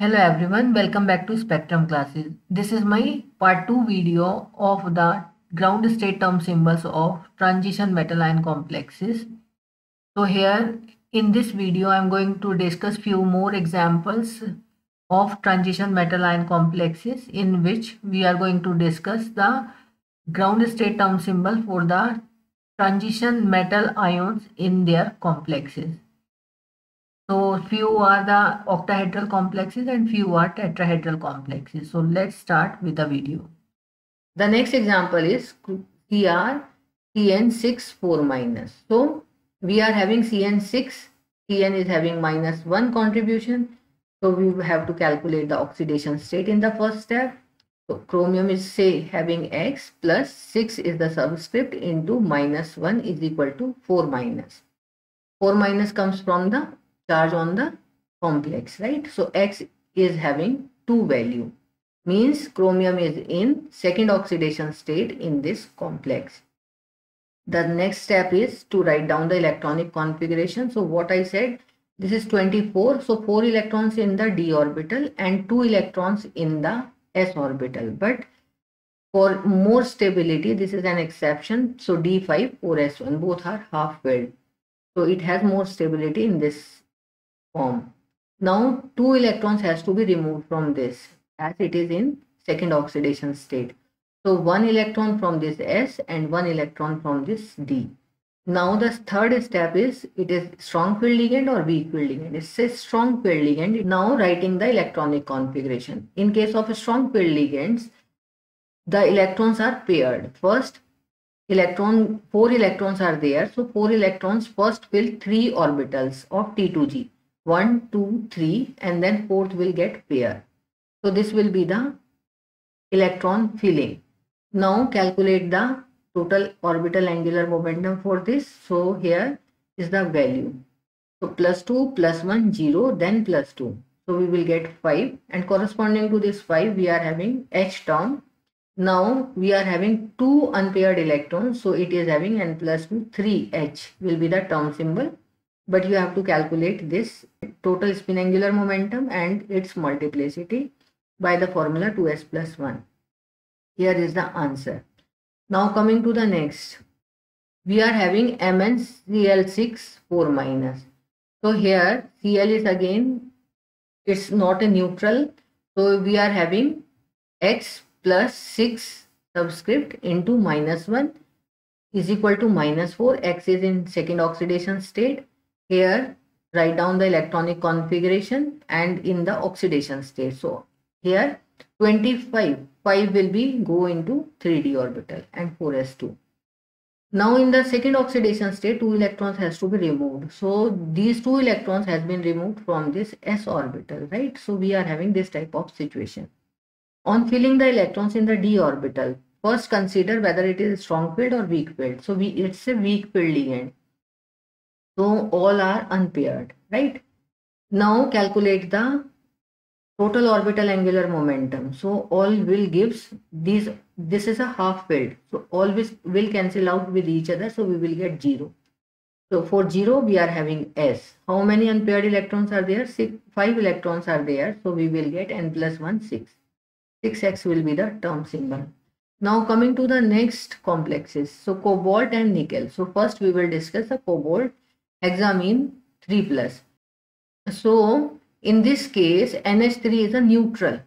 Hello everyone, welcome back to Spectrum classes. This is my part 2 video of the ground state term symbols of transition metal ion complexes. So here in this video I am going to discuss few more examples of transition metal ion complexes in which we are going to discuss the ground state term symbol for the transition metal ions in their complexes. So few are the octahedral complexes and few are tetrahedral complexes. So let's start with the video. The next example is Cr Cn6 4 minus. So we are having Cn6, Cn is having minus 1 contribution. So we have to calculate the oxidation state in the first step. So chromium is say having X plus 6 is the subscript into minus 1 is equal to 4 minus. 4 minus comes from the charge on the complex, right? So X is having two value means chromium is in second oxidation state in this complex. The next step is to write down the electronic configuration. So what I said, this is 24. So 4 electrons in the d orbital and 2 electrons in the s orbital. But for more stability, this is an exception. So d5, 4s1, both are half filled. So it has more stability in this form. Now two electrons has to be removed from this as it is in second oxidation state. So one electron from this S and one electron from this D. Now the third step is it is strong field ligand or weak field ligand. It's a strong field ligand. Now writing the electronic configuration. In case of a strong field ligands, the electrons are paired. First electron, four electrons are there. So four electrons first fill three orbitals of T2G. 1, 2, 3 and then fourth will get pair. So this will be the electron filling. Now calculate the total orbital angular momentum for this. So here is the value. So plus 2 plus 1 0 then plus 2. So we will get 5 and corresponding to this 5 we are having H term. Now we are having two unpaired electrons. So it is having n plus 2 3H will be the term symbol but you have to calculate this total spin angular momentum and its multiplicity by the formula 2s plus 1. Here is the answer. Now coming to the next. We are having MnCl6 4 minus. So here Cl is again, it's not a neutral. So we are having X plus 6 subscript into minus 1 is equal to minus 4. X is in second oxidation state here write down the electronic configuration and in the oxidation state. So here 25 5 will be go into 3d orbital and 4s2 now in the second oxidation state two electrons has to be removed. So these two electrons has been removed from this s orbital right? So we are having this type of situation. On filling the electrons in the d orbital first consider whether it is strong field or weak field. So we it's a weak field ligand so all are unpaired, right? Now calculate the total orbital angular momentum. So all will gives these, this is a half filled. So all will, cancel out with each other. So we will get zero. So for zero, we are having S. How many unpaired electrons are there? Six, five electrons are there. So we will get N plus one, six. 6S will be the term symbol. Now coming to the next complexes. So cobalt and nickel. So first we will discuss the cobalt hexammine 3 plus. So in this case NH3 is a neutral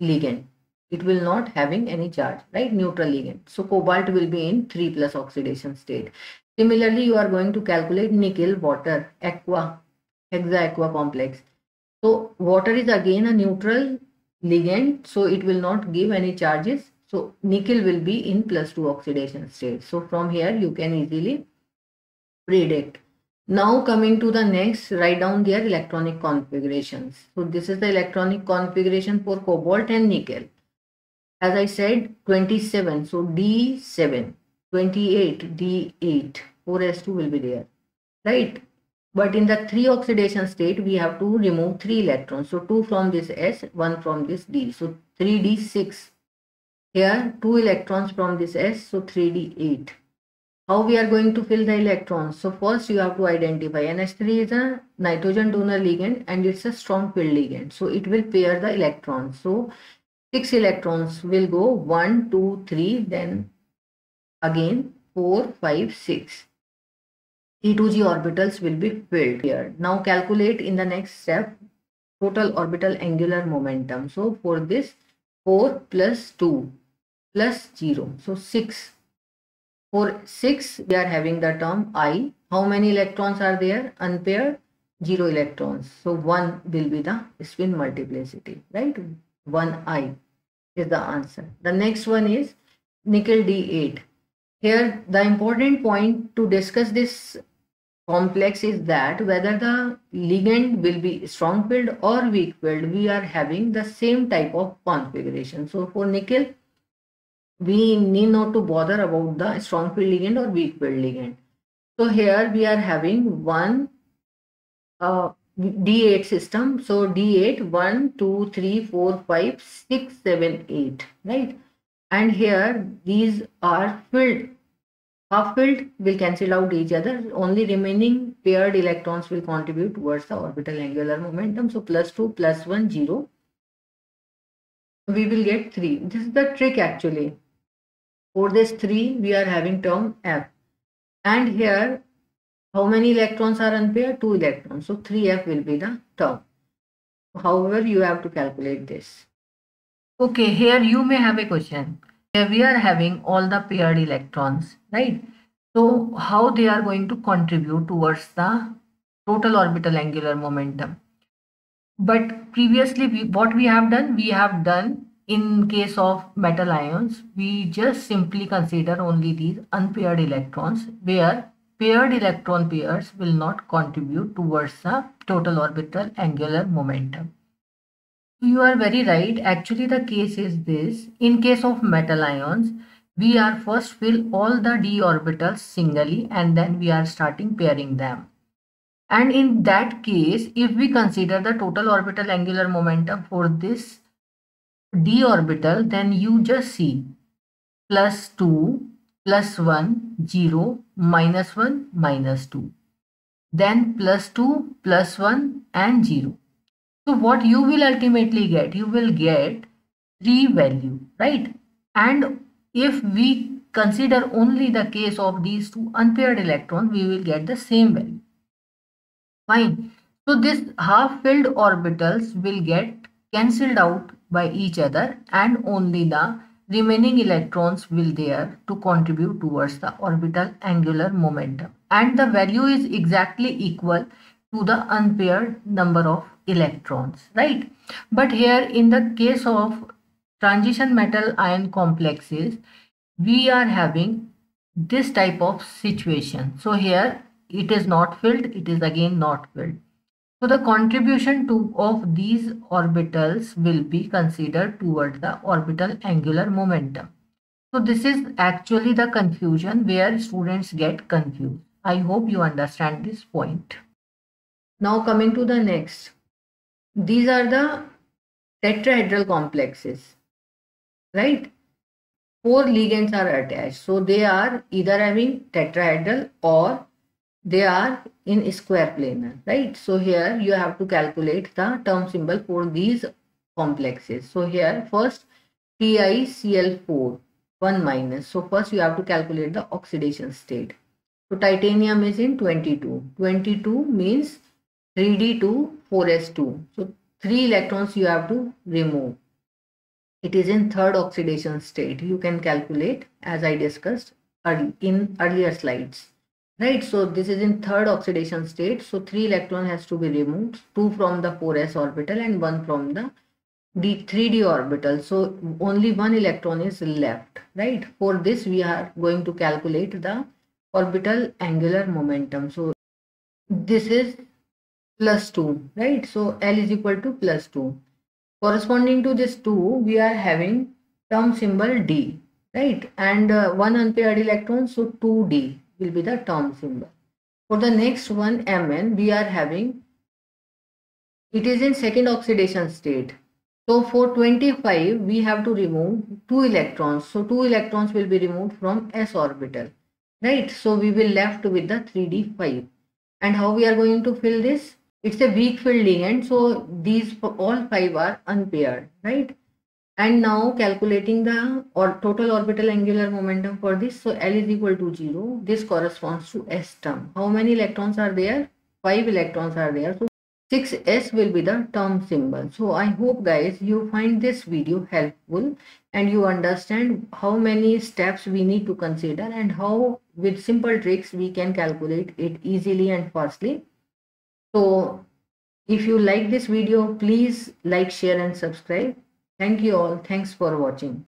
ligand. It will not having any charge, right? Neutral ligand. So cobalt will be in 3 plus oxidation state. Similarly, you are going to calculate nickel, water, aqua, hexa aqua complex. So water is again a neutral ligand. So it will not give any charges. So nickel will be in plus 2 oxidation state. So from here you can easily predict now coming to the next, write down their electronic configurations. So this is the electronic configuration for cobalt and nickel. As I said, 27. So D7, 28, D8, 4s2 will be there, right? But in the 3 oxidation state, we have to remove 3 electrons. So 2 from this S, 1 from this D. So 3D6. Here, 2 electrons from this S, so 3D8. How we are going to fill the electrons? So first you have to identify. Nh3 is a nitrogen donor ligand and it's a strong field ligand. So it will pair the electrons. So six electrons will go one two three then again four five six. T2G orbitals will be filled here. Now calculate in the next step total orbital angular momentum. So for this 4 plus 2 plus 0 so 6 for 6, we are having the term I. How many electrons are there? Unpaired, 0 electrons. So 1 will be the spin multiplicity, right? 1I is the answer. The next one is nickel D8. Here, the important point to discuss this complex is that whether the ligand will be strong field or weak field, we are having the same type of configuration. So for nickel, we need not to bother about the strong field ligand or weak field ligand. So here we are having one uh, D8 system. So D8, 1, 2, 3, 4, 5, 6, 7, 8, right? And here these are filled. Half filled will cancel out each other. Only remaining paired electrons will contribute towards the orbital angular momentum. So plus 2, plus 1, 0. We will get 3. This is the trick actually. For this 3, we are having term F. And here, how many electrons are unpaired? 2 electrons. So 3F will be the term. However, you have to calculate this. Okay, here you may have a question. Here we are having all the paired electrons, right? So how they are going to contribute towards the total orbital angular momentum. But previously, we, what we have done, we have done in case of metal ions, we just simply consider only these unpaired electrons where paired electron pairs will not contribute towards the total orbital angular momentum. You are very right. Actually, the case is this. In case of metal ions, we are first fill all the d orbitals singly and then we are starting pairing them. And in that case, if we consider the total orbital angular momentum for this d orbital, then you just see plus 2, plus 1, 0, minus 1, minus 2. Then plus 2, plus 1 and 0. So what you will ultimately get? You will get 3 value, right? And if we consider only the case of these two unpaired electrons, we will get the same value. Fine. So this half filled orbitals will get cancelled out by each other and only the remaining electrons will there to contribute towards the orbital angular momentum. And the value is exactly equal to the unpaired number of electrons right? But here in the case of transition metal ion complexes we are having this type of situation. So here it is not filled it is again not filled so the contribution to of these orbitals will be considered toward the orbital angular momentum. So this is actually the confusion where students get confused. I hope you understand this point. Now coming to the next. These are the tetrahedral complexes, right? Four ligands are attached. So they are either having tetrahedral or they are in square planar, right? So here you have to calculate the term symbol for these complexes. So here first TiCl4 1 minus. So first you have to calculate the oxidation state. So titanium is in 22. 22 means 3d2 4s2. So 3 electrons you have to remove. It is in third oxidation state. You can calculate as I discussed in earlier slides right so this is in third oxidation state. So three electron has to be removed two from the 4s orbital and one from the d 3d orbital. So only one electron is left right? For this we are going to calculate the orbital angular momentum. So this is plus 2 right? So l is equal to plus 2 corresponding to this 2 we are having term symbol d right? And uh, one unpaired electron so 2d will be the term symbol. For the next one, Mn, we are having, it is in second oxidation state. So for 25, we have to remove 2 electrons. So 2 electrons will be removed from s orbital. right so we will left with the 3d5 and how we are going to fill this it's a weak field ligand so these all five are unpaired right and now calculating the or total orbital angular momentum for this so l is equal to 0 this corresponds to s term. How many electrons are there? Five electrons are there. So 6s will be the term symbol. So i hope guys you find this video helpful and you understand how many steps we need to consider and how with simple tricks we can calculate it easily and fastly. So if you like this video please like share and subscribe thank you all. Thanks for watching